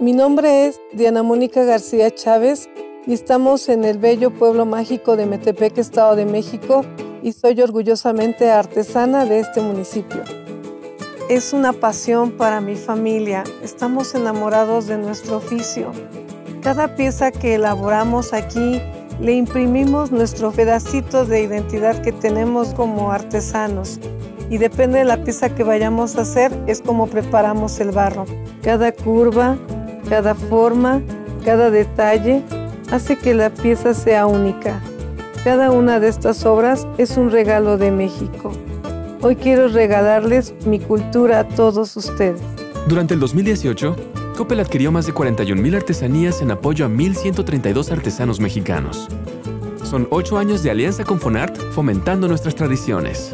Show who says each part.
Speaker 1: Mi nombre es Diana Mónica García Chávez y estamos en el bello pueblo mágico de Metepec, Estado de México, y soy orgullosamente artesana de este municipio. Es una pasión para mi familia, estamos enamorados de nuestro oficio. Cada pieza que elaboramos aquí le imprimimos nuestro pedacito de identidad que tenemos como artesanos y depende de la pieza que vayamos a hacer es como preparamos el barro. Cada curva, cada forma, cada detalle hace que la pieza sea única. Cada una de estas obras es un regalo de México. Hoy quiero regalarles mi cultura a todos ustedes.
Speaker 2: Durante el 2018, Coppel adquirió más de 41.000 artesanías en apoyo a 1.132 artesanos mexicanos. Son ocho años de alianza con Fonart fomentando nuestras tradiciones.